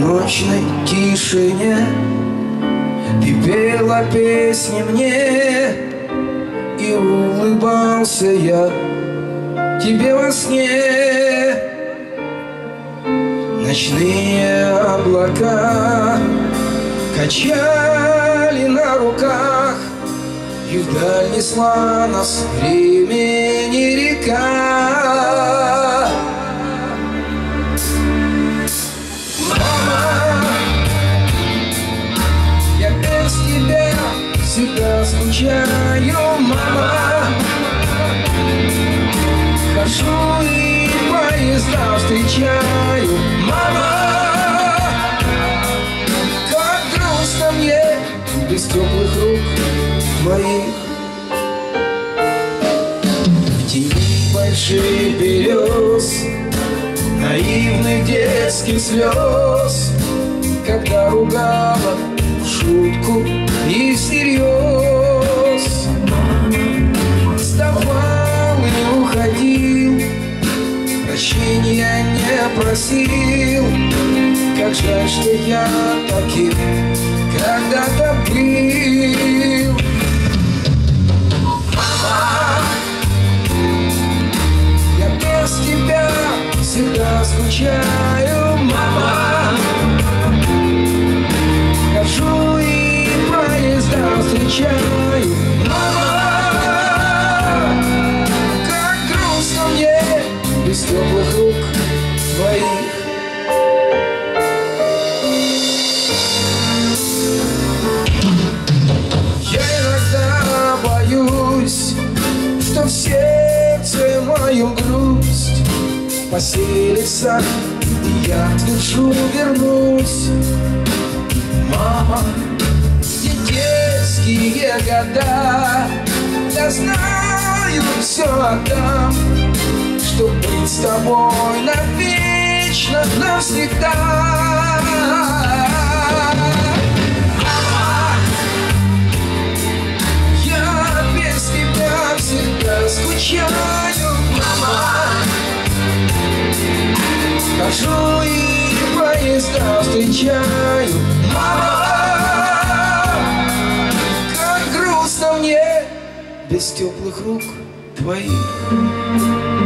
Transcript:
ночной тишине Ты пела песни мне И улыбался я тебе во сне. Ночные облака Качали на руках И вдаль несла нас времени река всегда скучаю, мама. Хожу и поезда встречаю, мама. Как грустно мне без теплых рук моих. В тени больших берез Наивных детских слез. Когда ругала уходил Прощения не просил. Как жаль, что я таким когда-то был. Мама, я без тебя всегда скучаю, мама. Встречаю в сердце моем грусть. Поселится И я твержу вернусь. Мама, детские года. Я знаю, все отдам Чтоб быть с тобой навечно, навсегда встречаю, мама без теплых рук твоих.